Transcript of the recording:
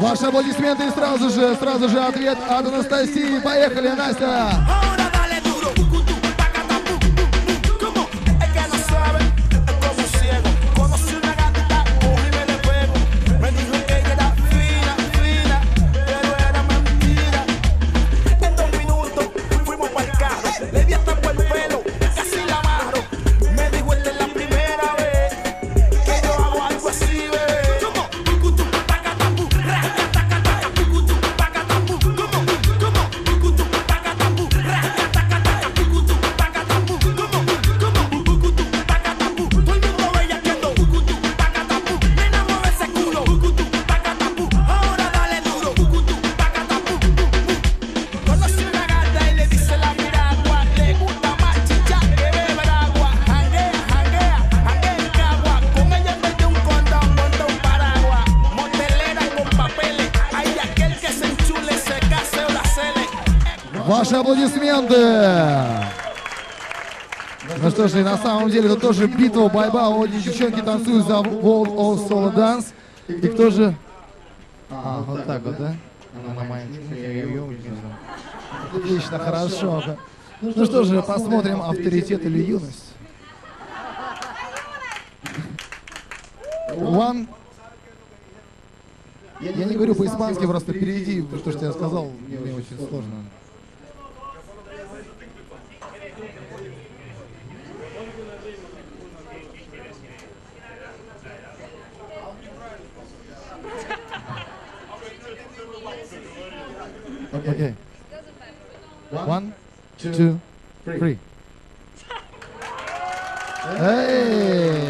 Ваши аплодисменты и сразу же, сразу же ответ от Анастасии. Поехали, Настя! Ваши аплодисменты! Ну что же, на самом деле, это тоже битва, борьба. О, девчонки танцуют за World of Solo Dance. И кто же... А, вот так вот, да? Ну, Она моя Отлично, хорошо. Ну что же, посмотрим, авторитет или юность. One. Я не говорю по-испански, просто перейди, то, что я сказал, мне очень сложно. Okay, okay. One, two, three. Hey!